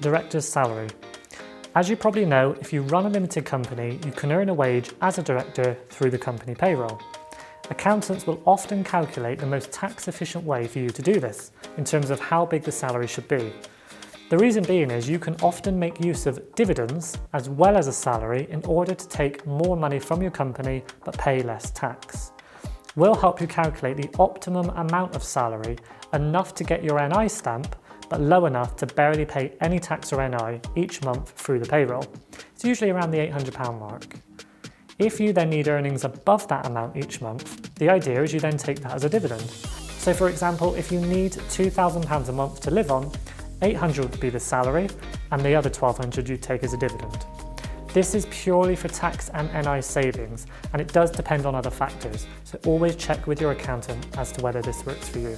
director's salary. As you probably know, if you run a limited company, you can earn a wage as a director through the company payroll. Accountants will often calculate the most tax efficient way for you to do this, in terms of how big the salary should be. The reason being is you can often make use of dividends as well as a salary in order to take more money from your company but pay less tax. We'll help you calculate the optimum amount of salary, enough to get your NI stamp but low enough to barely pay any tax or NI each month through the payroll. It's usually around the £800 mark. If you then need earnings above that amount each month, the idea is you then take that as a dividend. So for example, if you need £2,000 a month to live on, 800 would be the salary and the other 1200 you take as a dividend. This is purely for tax and NI savings and it does depend on other factors, so always check with your accountant as to whether this works for you.